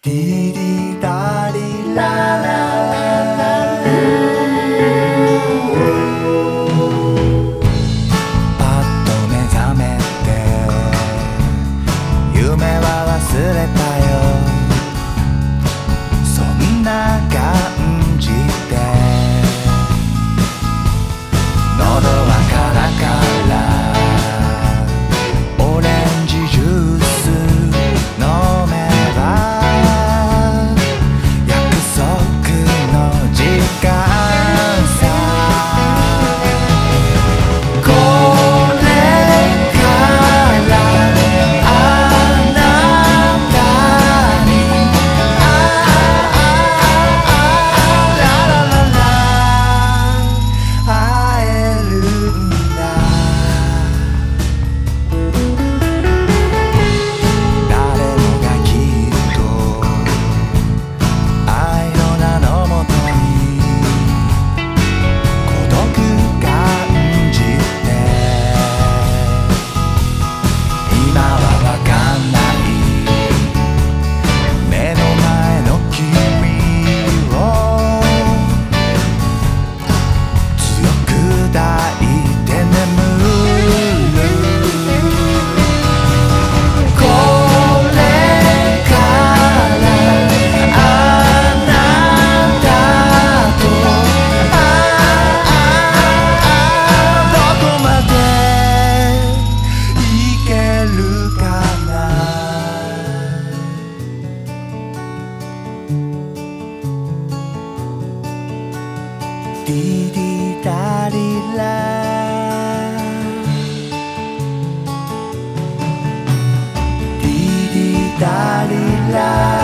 ディリダリララララと目覚めて夢は忘れて滴滴答滴啦，滴滴答滴啦。